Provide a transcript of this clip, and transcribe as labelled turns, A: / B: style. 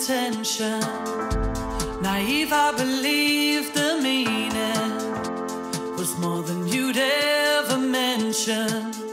A: attention. Naive, I believed the meaning was more than you'd ever mention.